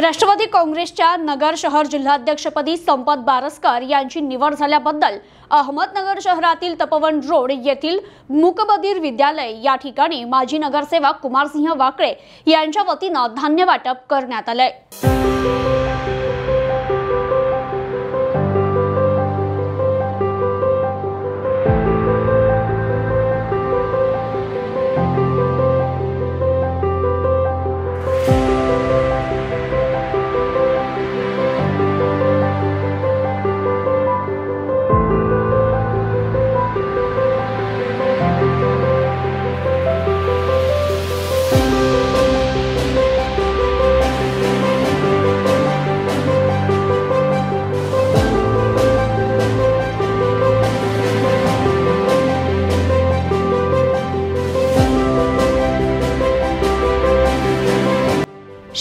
राष्ट्रवादी काँग्रेसच्या नगर शहर जिल्हाध्यक्षपदी संपत बारसकर यांची निवड झाल्याबद्दल अहमदनगर शहरातील तपवन रोड येथील मुकबदीर विद्यालय या ठिकाणी माजी नगरसेवक कुमारसिंह वाकळे यांच्या वतीनं धान्य वाटप करण्यात आलंय.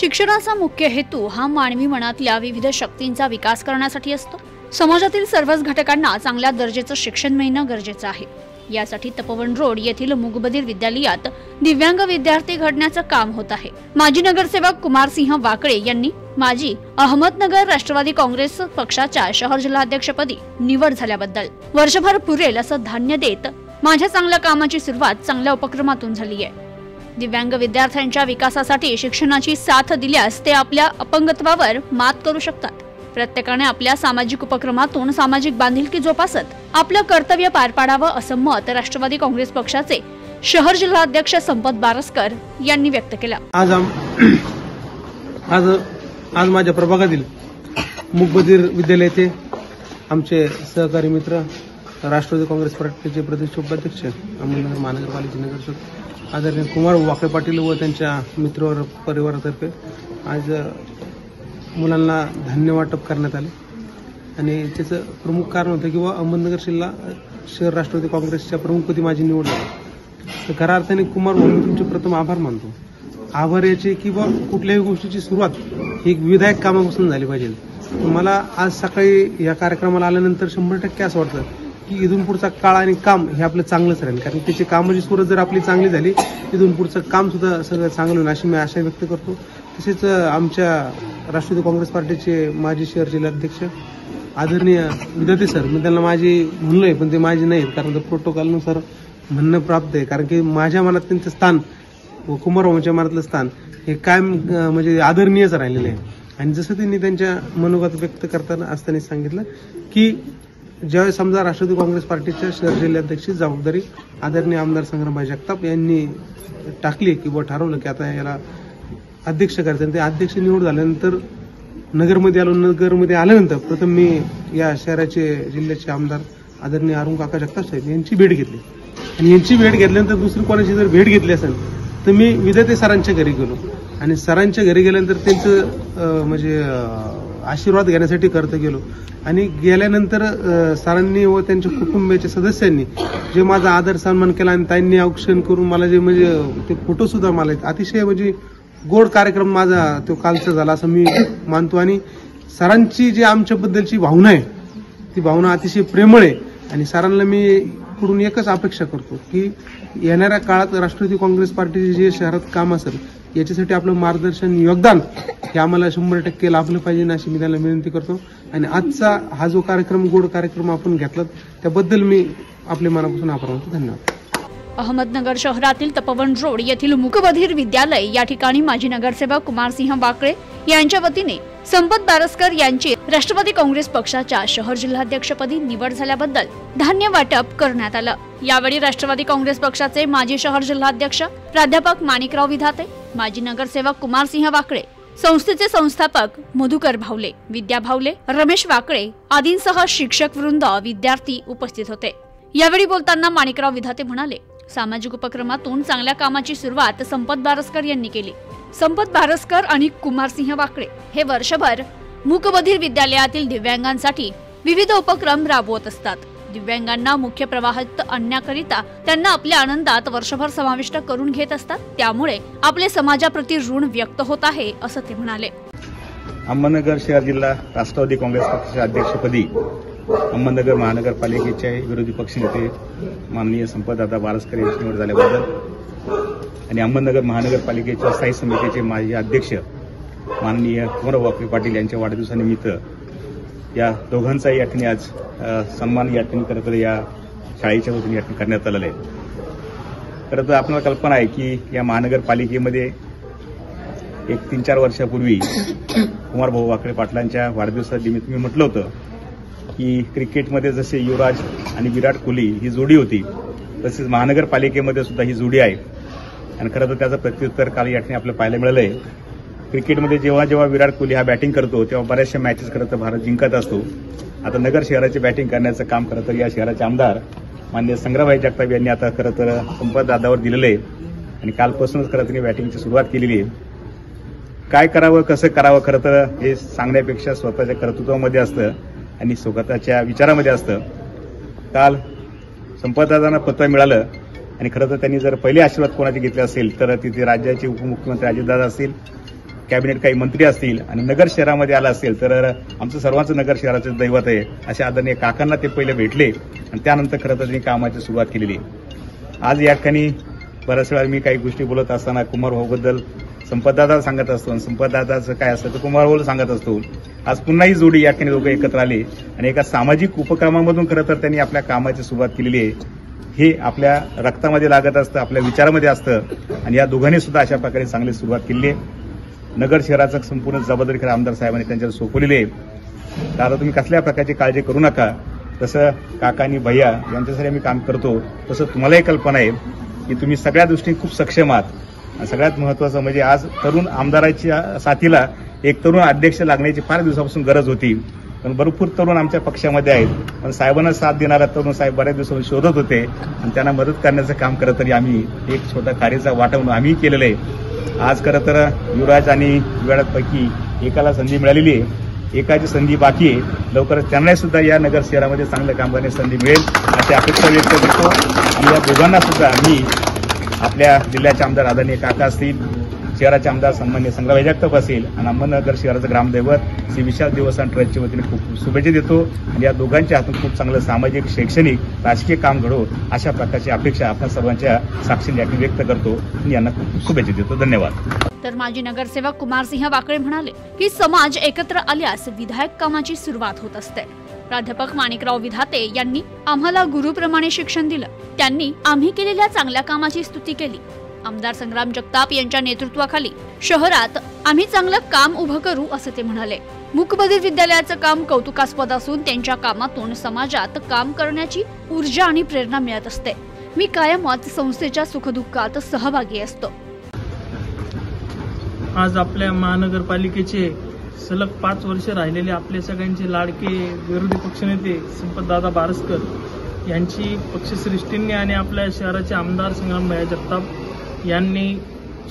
शिक्षणाचा मुख्य हेतू हा मानवी मनातल्या विविध शक्तींचा विकास करण्यासाठी असतो. समाजातील सर्वच घटकांना चांगल्या दर्जेचं शिक्षण मिळणं गरजेचं आहे. यासाठी तपोवन रोड येथील मुगबधीर विद्यालयात दिव्यांग विद्यार्थी घडण्याचं काम होत आहे. माजी नगरसेवक कुमारसिंह वाकळे यांनी माजी अहमदनगर राष्ट्रवादी काँग्रेस पक्षाच्या शहर जिल्हाध्यक्षपदी निवड झाल्याबद्दल वर्षभर पुरेल असं धान्य देत माझ्या चांगल्या कामाची सुरुवात चांगल्या उपक्रमातून झाली आहे. दिव्यांग विद्यार्थ्यांच्या विकासासाठी शिक्षणाची साथ दिल्यास ते आपल्या अपंगत्वावर मात करू शकतात. प्रत्येकाने आपल्या सामाजिक उपक्रमातून सामाजिक बांधिलकी जोपासत आपलं कर्तव्य पार पाडावं असं मत राष्ट्रवादी काँग्रेस पक्षाचे शहर जिल्हाध्यक्ष संपत बारसकर यांनी व्यक्त केलं. आज आम आज आज माझ्या प्रभागातील मुकबधीर विद्यालयाचे आमचे सहकारी मित्र राष्ट्रवादी काँग्रेस पार्टीचे प्रदेश उपाध्यक्ष अहमदनगर महानगरपालिके नगरसेवक आदरणीय कुमार वाके पाटील व त्यांच्या मित्र परिवारातर्फे आज मुलांना धान्य वाटप करण्यात आले. आणि त्याचं प्रमुख कारण होतं की बुवा अहमदनगर जिल्हा शहर राष्ट्रवादी काँग्रेसच्या प्रमुखपदी माझी निवड झाली तर खऱ्या अर्थाने कुमार म्हणून तुमचे प्रथम आभार मानतो. आभार याचे किंवा कुठल्याही गोष्टीची सुरुवात ही विधायक कामापासून झाली पाहिजे. मला आज सकाळी या कार्यक्रमाला आल्यानंतर शंभर टक्के असं वाटतं की इथून पुढचा काळ आणि काम हे आपलं चांगलंच राहील. कारण त्याची कामाची सुरत जर आपली चांगली झाली इथून पुढचं काम सुद्धा सगळं चांगलं होईल अशी मी आशा व्यक्त करतो. तसेच आमच्या राष्ट्रवादी काँग्रेस पार्टीचे माजी शहर जिल्हाध्यक्ष आदरणीय विद्यार्थी सर मी त्यांना माझी म्हणलोय पण ते माझी नाही कारण ते प्रोटोकॉलनुसार म्हणणं प्राप्त आहे. कारण की माझ्या मनात त्यांचं स्थान व कुमारभाऊंच्या मनातलं स्थान हे कायम म्हणजे आदरणीयच राहिलेलं आहे. आणि जसं त्यांनी त्यांच्या मनोगत व्यक्त करताना असताना सांगितलं की ज्यावेळेस समजा राष्ट्रवादी काँग्रेस पार्टीच्या शहर जिल्हाध्यक्षची जबाबदारी आदरणीय आमदार संग्रामभाई जगताप यांनी टाकली की बुवा ठरवलं की आता याला अध्यक्ष करायचं. आणि ते अध्यक्ष निवड झाल्यानंतर नगरमध्ये आलो नगरमध्ये आल्यानंतर प्रथम मी या शहराचे जिल्ह्याचे आमदार आदरणीय अरुण काका जगताप साहेब यांची भेट घेतली. आणि यांची भेट घेतल्यानंतर दुसरी कोणाची जर भेट घेतली असेल तर मी विद्यार्थी सरांच्या घरी गेलो. आणि सरांच्या घरी गेल्यानंतर त्यांचं म्हणजे आशीर्वाद घेण्यासाठी करत गेलो. आणि गेल्यानंतर सरांनी व त्यांच्या कुटुंबियाच्या सदस्यांनी जे माझा आदर सन्मान केला आणि त्यांनी औक्षण करून मला जे म्हणजे ते फोटो सुद्धा मला अतिशय म्हणजे गोड कार्यक्रम माझा तो कालचा झाला असं मी मानतो. आणि सरांची जी आमच्याबद्दलची भावना आहे ती भावना अतिशय प्रेमळ आहे. आणि सरांना मी कडून एकच अपेक्षा करतो की येणाऱ्या काळात राष्ट्रवादी काँग्रेस पार्टीचे जे शहरात काम असेल याच्यासाठी आपलं मार्गदर्शन योगदान हे आम्हाला शंभर टक्के लाभलं पाहिजे अशी मी त्यांना विनंती करतो. आणि आजचा हा जो कार्यक्रम गोड कार्यक्रम आपण घेतला त्याबद्दल मी आपल्या मनापासून आभार मानतो. धन्यवाद. अहमदनगर शहरातील तपवन रोड येथील मुकबधीर विद्यालय या ठिकाणी माजी नगरसेवक कुमारसिंह वाकळे यांच्या वतीने संपत बारसकर यांची राष्ट्रवादी काँग्रेस पक्षाच्या शहर जिल्हाध्यक्षपदी निवड झाल्याबद्दल धान्य वाटप करण्यात आलं. यावेळी राष्ट्रवादी काँग्रेस पक्षाचे माजी शहर जिल्हाध्यक्ष प्राध्यापक माणिकराव विधाते माजी नगरसेवक कुमारसिंह वाकळे संस्थेचे संस्थापक मधुकर भावले विद्या भावले रमेश वाकळे आदींसह शिक्षक वृंद विद्यार्थी उपस्थित होते. यावेळी बोलताना माणिकराव विधाते म्हणाले सामाजिक उपक्रमातून चांगल्या कामाची सुरुवात संपत बारसकर यांनी केली. संपत बारसकर आणि कुमारसिंह वाकळे हे वर्षभर मूकबधीर विद्यालयातील दिव्यांगांसाठी विविध उपक्रम राबवत असतात. दिव्यांगांना मुख्य प्रवाहात आणण्याकरिता त्यांना आपल्या आनंदात वर्षभर समाविष्ट करून घेत असतात. त्यामुळे आपले समाजाप्रती ऋण व्यक्त होत आहे असं ते म्हणाले. अहमदनगर शहर जिल्हा राष्ट्रवादी काँग्रेस पक्षाच्या अध्यक्षपदी अहमदनगर महानगरपालिकेचे विरोधी पक्षनेते माननीय संपतदादा बारसकर यांची निवड झाल्याबद्दल आणि अहमदनगर महानगरपालिकेच्या स्थायी समितीचे माजी अध्यक्ष माननीय कुमार वाकरे पाटील यांच्या वाढदिवसानिमित्त या दोघांचाही या ठिकाणी आज सन्मान या ठिकाणी खरं तर या शाळेच्या वतीने या ठिकाणी करण्यात आलेला आहे. खरं तर आपल्याला कल्पना आहे की या महानगरपालिकेमध्ये एक तीन चार वर्षापूर्वी कुमार भाऊ वाकडे पाटलांच्या वाढदिवसानिमित्त मी म्हटलं होतं. की क्रिकेटमध्ये जसे युवराज आणि विराट कोहली ही जोडी होती तसेच महानगरपालिकेमध्ये सुद्धा ही जोडी आहे. आणि खरं तर त्याचं प्रत्युत्तर काल या ठिकाणी आपल्याला पाहायला मिळालंय. क्रिकेटमध्ये जेव्हा जेव्हा विराट कोहली हा बॅटिंग करतो तेव्हा बऱ्याचशा मॅचेस खरं तर भारत जिंकत असतो. आता नगर शहराची बॅटिंग करण्याचं काम खरं तर या शहराचे आमदार मान्य संग्रामभाई जगताप यांनी आता खरं तर संपत दादावर दिलेलं आहे आणि कालपासूनच खरं तर बॅटिंगची सुरुवात केलेली आहे. काय करावं कसं करावं खरं तर हे सांगण्यापेक्षा स्वतःच्या कर्तृत्वामध्ये असतं. आणि स्वतःच्या विचारामध्ये असतं काल संपतदादांना पत्र मिळालं आणि खरं तर त्यांनी जर पहिले आशीर्वाद कोणाचे घेतले असेल तर तिथे राज्याचे उपमुख्यमंत्री अजितदादा असतील कॅबिनेट काही मंत्री असतील आणि नगर शहरामध्ये आला असेल तर आमचं सर्वांचं नगर शहराचं दैवत आहे अशा आदरणीय काकांना ते पहिले भेटले आणि त्यानंतर खरं तर त्यांनी कामाची सुरुवात केलेली. आज या ठिकाणी बऱ्याच वेळा मी काही गोष्टी बोलत असताना कुमार भाऊबद्दल संपतदादा सांगत असतो आणि संपतदादाचं काय असतं तर कुमार सांगत असतो. आज पुन्हा ही जोडी या ठिकाणी दोघं एकत्र आले आणि एका सामाजिक उपक्रमामधून खरं तर त्यांनी आपल्या कामाची सुरुवात केलेली आहे. हे आपल्या रक्तामध्ये लागत असतं आपल्या विचारामध्ये असतं आणि या दोघांनी सुद्धा अशा प्रकारे चांगली सुरुवात केली आहे. नगर शहराचं संपूर्ण जबाबदारी खरं आमदार साहेबांनी त्यांच्यावर सोपवलेली आहे. तर आता तुम्ही कसल्या प्रकारची काळजी करू नका. तसं काका आणि भैया यांच्यासाठी आम्ही काम करतो तसं तुम्हालाही कल्पना आहे की तुम्ही सगळ्या दृष्टीने खूप सक्षम आहात. सगळ्यात महत्वाचं म्हणजे आज तरुण आमदाराच्या साथीला एक तरुण अध्यक्ष लागण्याची फार दिवसापासून गरज होती. पण भरपूर तरुण आमच्या पक्षामध्ये आहेत. पण साहेबांना साथ देणारा तरुण साहेब बऱ्याच दिवसापासून शोधत होते आणि त्यांना मदत करण्याचं काम करत तरी आम्ही एक छोटा कार्याचा वाटा म्हणून आम्ही केलेलं आहे. आज खरं तर युवराज आणि युवराजपैकी एकाला संधी मिळालेली आहे. एकाची संधी बाकी आहे. लवकरच त्यांनाही सुद्धा या नगर शहरामध्ये चांगलं काम करण्याची संधी मिळेल. अशी अपेक्षा व्यक्त करतो. आणि या दोघांना सुद्धा मी आपल्या जिल्ह्याचे आमदार आदरणीय काका असतील शहराचे आमदार सन्मान्य संग्राम जगताप असेल आणि अहमदनगर शहराचं ग्रामदैवत श्री विशाल देवस्थान ट्रस्टच्या वतीने खूप खूप शुभेच्छा देतो. आणि या दोघांच्या हातून खूप चांगलं सामाजिक शैक्षणिक राजकीय काम घडो अशा प्रकारची अपेक्षा आपण सर्वांच्या साक्षीने यातून व्यक्त करतो. आणि यांना खूप शुभेच्छा देतो. धन्यवाद. तर माजी नगरसेवक कुमारसिंह वाकळे म्हणाले की समाज एकत्र आल्यास विधायक कामाची सुरुवात होत असते. प्राध्यापक माणिकराव विधाते यांनी आम्हाला गुरुप्रमाणे शिक्षण दिलं. त्यांनी आम्ही केलेल्या चांगल्या कामाची स्तुती केली. आमदार संग्राम जगताप यांच्या नेतृत्वाखाली शहरात आम्ही चांगलं काम उभं करू असं ते म्हणाले. मुकबधीर विद्यालयाचं काम कौतुकास्पद असून त्यांच्या कामातून समाजात काम करण्याची ऊर्जा आणि प्रेरणा मिळत असते. मी कायमच संस्थेच्या सुखदुःखात सहभागी असतो. आज आपल्या महानगरपालिकेचे सलग पाच वर्ष राहिलेले आपले सगळ्यांचे लाडके विरोधी पक्षनेते संपतदादा बारसकर यांची पक्षश्रेष्ठींनी आणि आपल्या शहराचे आमदार संग्रामभाई जगताप यांनी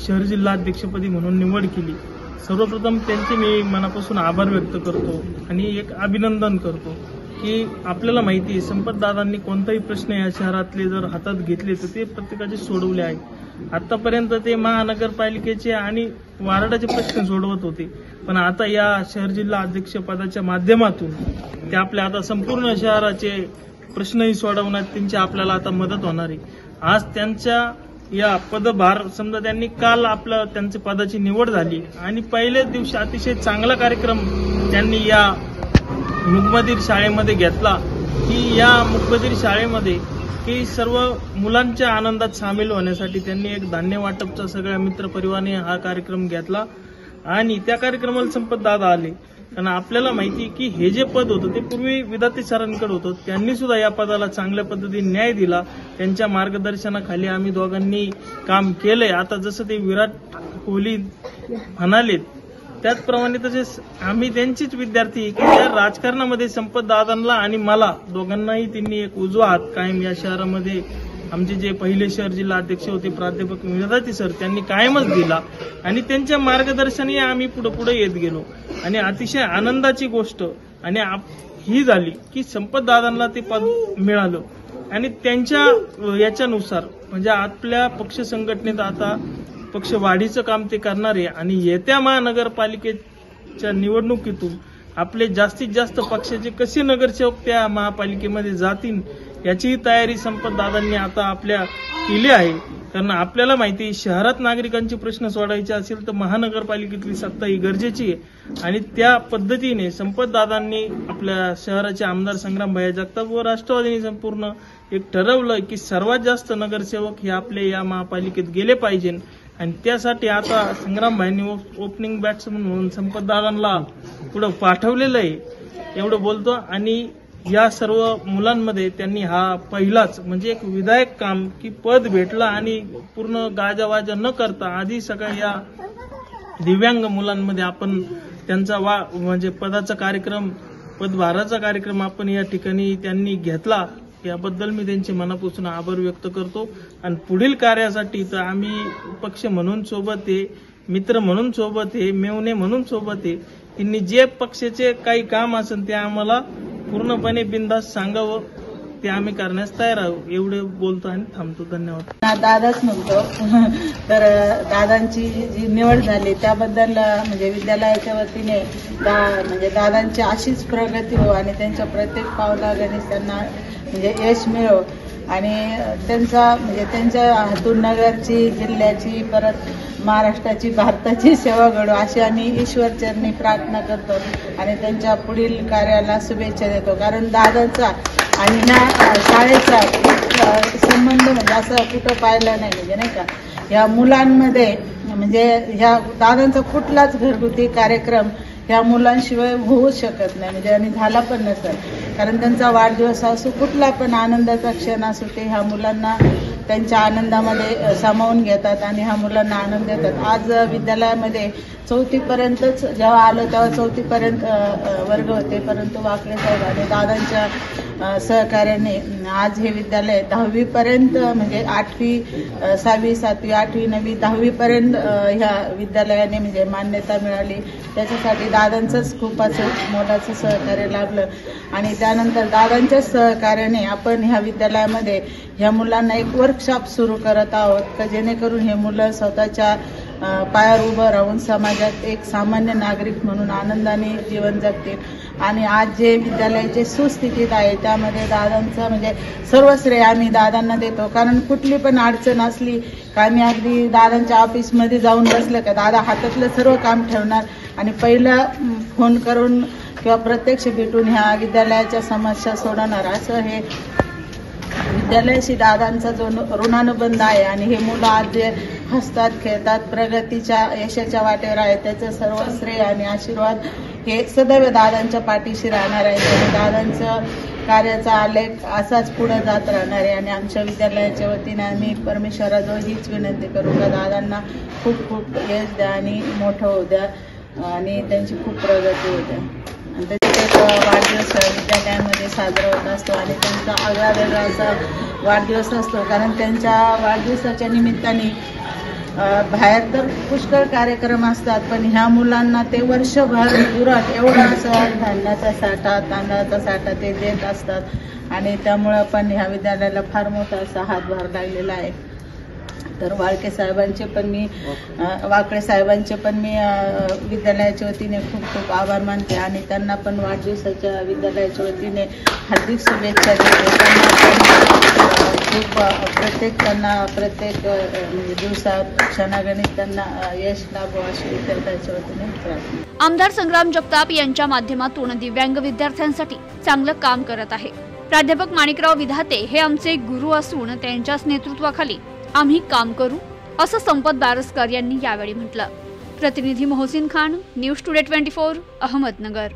शहर जिल्हाध्यक्षपदी म्हणून निवड केली. सर्वप्रथम त्यांचे मी मनापासून आभार व्यक्त करतो आणि एक अभिनंदन करतो. की आपल्याला माहिती आहे संपतदादांनी कोणताही प्रश्न या शहरातले जर हातात घेतले तर ते प्रत्येकाचे सोडवले आहे. आतापर्यंत ते महानगरपालिकेचे आणि वार्डाचे प्रश्न सोडवत होते. पण आता या शहर जिल्हा अध्यक्ष पदाच्या माध्यमातून ते आपल्या आता संपूर्ण शहराचे प्रश्नही सोडवण्यात त्यांची आपल्याला आता मदत होणार आहे. आज त्यांच्या या पदभार समजा त्यांनी काल आपलं त्यांच्या पदाची निवड झाली आणि पहिल्याच दिवशी अतिशय चांगला कार्यक्रम त्यांनी या मुकबधीर शाळेमध्ये घेतला की या मुकबधीर शाळेमध्ये की सर्व मुलांच्या आनंदात सामील होण्यासाठी त्यांनी एक धान्य वाटपचा सगळ्या मित्रपरिवाराने हा कार्यक्रम घेतला. आणि त्या कार्यक्रमाला संपत दादा आले. कारण आपल्याला माहिती की हे जे पद होतं ते पूर्वी विदाते सरांकडे होतं. त्यांनी सुद्धा या पदाला चांगल्या पद्धतीने न्याय दिला. त्यांच्या मार्गदर्शनाखाली आम्ही दोघांनी काम केलंय. आता जसं ते विराट कोहली म्हणालेत त्याचप्रमाणे तसेच आम्ही त्यांचीच विद्यार्थी की त्या राजकारणामध्ये संपत दादांना आणि मला दोघांनाही त्यांनी एक उजवा हात कायम या शहरामध्ये आमचे जे पहिले शहर जिल्हा अध्यक्ष होते प्राध्यापक विनोदाती सर त्यांनी कायमच दिला. आणि त्यांच्या मार्गदर्शनाने आम्ही पुढे पुढे येत गेलो. आणि अतिशय आनंदाची गोष्ट आणि आप- ही झाली की संपत दादांना ते पद मिळालं. आणि त्यांच्या याच्यानुसार म्हणजे आपल्या पक्ष संघटनेत आता पक्ष वाढीचं काम ते करणार आहे आणि येत्या महानगरपालिकेच्या निवडणुकीतून आपले जास्तीत जास्त पक्षाचे कसे नगरसेवक त्या महापालिकेमध्ये जातील याचीही तयारी संपत दादांनी आता आपल्या केली आहे. कारण आपल्याला माहिती आहे, शहरात नागरिकांचे प्रश्न सोडायचे असेल तर महानगरपालिकेतली सत्ता ही गरजेची आहे. आणि त्या पद्धतीने संपत दादांनी आपल्या शहराचे आमदार संग्राम भैया जगताप व राष्ट्रवादीने संपूर्ण एक ठरवलं की सर्वात जास्त नगरसेवक हे आपले या महापालिकेत गेले पाहिजे. आणि त्यासाठी आता संग्राम भाईंनी ओपनिंग बॅट्समन म्हणून संपत दादांना पुढं पाठवलेलं आहे. एवढं बोलतो. आणि या सर्व मुलांमध्ये त्यांनी हा पहिलाच म्हणजे एक विधायक काम की पद भेटलं आणि पूर्ण गाजावाजा न करता आधी सगळ्या या दिव्यांग मुलांमध्ये आपण त्यांचा वा म्हणजे पदाचा कार्यक्रम पदभाराचा कार्यक्रम आपण या ठिकाणी त्यांनी घेतला. याबद्दल मी त्यांचे मनापासून आभार व्यक्त करतो. आणि पुढील कार्यासाठी तर आम्ही पक्ष म्हणून सोबत आहे मित्र म्हणून सोबत आहे मेवणे म्हणून सोबत आहे. त्यांनी जे पक्षाचे काही काम असेल ते आम्हाला पूर्णपणे बिंदास सांगावं. ते आम्ही करण्यास तयार आहोत. एवढे बोलतो आणि थांबतो. धन्यवाद. दादाच म्हणतो. तर दादांची जी निवड झाली त्याबद्दल म्हणजे विद्यालयाच्या वतीने दा म्हणजे दादांची अशीच प्रगती हो आणि त्यांच्या प्रत्येक पावलागणीस त्यांना म्हणजे यश मिळो. आणि त्यांचा म्हणजे त्यांच्या हातून नगरची जिल्ह्याची परत महाराष्ट्राची भारताची सेवा घडू अशी आम्ही ईश्वरचरणी प्रार्थना करतो आणि त्यांच्या पुढील कार्याला शुभेच्छा देतो. कारण दादाचा आणि ह्या शाळेचा खूप संबंध म्हणजे असं कुठं पाहिलं नाही म्हणजे नाही का? या मुलांमध्ये म्हणजे ह्या दादांचा कुठलाच घरगुती कार्यक्रम ह्या मुलांशिवाय होऊ शकत नाही. म्हणजे आणि झाला पण नसेल. कारण त्यांचा वाढदिवस असो कुठला पण आनंदाचा क्षण असो ते ह्या मुलांना त्यांच्या आनंदामध्ये सामावून घेतात आणि ह्या मुलांना आनंद देतात. आज विद्यालयामध्ये चौथीपर्यंतच जेव्हा आलो तेव्हा चौथीपर्यंत वर्ग होते. परंतु वाकले साहेब आणि दादांच्या सहकार्याने आज हे विद्यालय दहावीपर्यंत म्हणजे आठवी सहावी सातवी आठवी नववी दहावीपर्यंत ह्या विद्यालयाने म्हणजे मान्यता मिळाली. त्याच्यासाठी दादांचंच खूप असं मोलाचं सहकार्य लाभलं. आणि त्यानंतर दादांच्या सहकार्याने आपण ह्या विद्यालयामध्ये ह्या मुलांना एक वर्कशॉप सुरू करत आहोत का जेणेकरून हे मुलं स्वतःच्या पायावर उभं राहून समाजात एक सामान्य नागरिक म्हणून आनंदाने जीवन जगतील. आणि आज जे विद्यालयाचे सुस्थितीत आहे त्यामध्ये दादांचं म्हणजे सर्व श्रेय आम्ही दादांना देतो. कारण कुठली पण अडचण असली का आम्ही अगदी दादांच्या ऑफिसमध्ये जाऊन बसलं का दादा हातातलं सर्व काम ठेवणार. आणि पहिला फोन करून किंवा प्रत्यक्ष भेटून ह्या विद्यालयाच्या समस्या सोडवणार असं हे विद्यालयाशी दादांचा जो ऋणानुबंध आहे आणि हे मुलं आज जे हसतात खेळतात प्रगतीच्या यशाच्या वाटेवर आहे त्याचं सर्व श्रेय आणि आशीर्वाद हे सदैव दादांच्या पाठीशी राहणार आहे. आणि दादांचं कार्याचा आलेख असाच पुढे जात राहणार आहे आणि आमच्या विद्यालयाच्या वतीने आम्ही परमेश्वराजवळ हीच विनंती करू का दादांना खूप खूप यश द्या आणि मोठं होऊ द्या आणि त्यांची खूप प्रगती होऊ द्या. वाढदिवस विद्यालयांमध्ये साजरा होत असतो आणि त्यांचा आगळा वेगळा असा वाढदिवस असतो. कारण त्यांच्या वाढदिवसाच्या निमित्ताने बाहेर तर पुष्कळ कार्यक्रम असतात पण ह्या मुलांना ते वर्षभर उरत एवढा असं धान्याचा साठा तांदळाचा साठा ते देत असतात. आणि त्यामुळं पण ह्या विद्यालयाला फार मोठा असा हातभार लागलेला आहे. तर वाळके साहेबांचे पण मी वाकडे साहेबांचे पण मी विद्यालयाच्या वतीने खूप खूप आभार मानते आणि त्यांना पण वाढदिवसाच्या विद्यालयाच्या वतीने हार्दिक शुभेच्छा देते. त्यांना पण खूप प्रत्येक त्यांना प्रत्येक म्हणजे दिवसात क्षणागणित त्यांना यश लाभो अशी विद्यार्थ्यांच्या वतीने प्रार्थना. आमदार संग्राम जगताप यांच्या माध्यमातून दिव्यांग विद्यार्थ्यांसाठी चांगलं काम करत आहे. प्राध्यापक माणिकराव विधाते हे आमचे गुरु असून त्यांच्याच नेतृत्वाखाली आम्ही काम करू असं संपत बारसकर यांनी यावेळी म्हटलं. प्रतिनिधी Mohsin Khan news today twenty four Ahmednagar.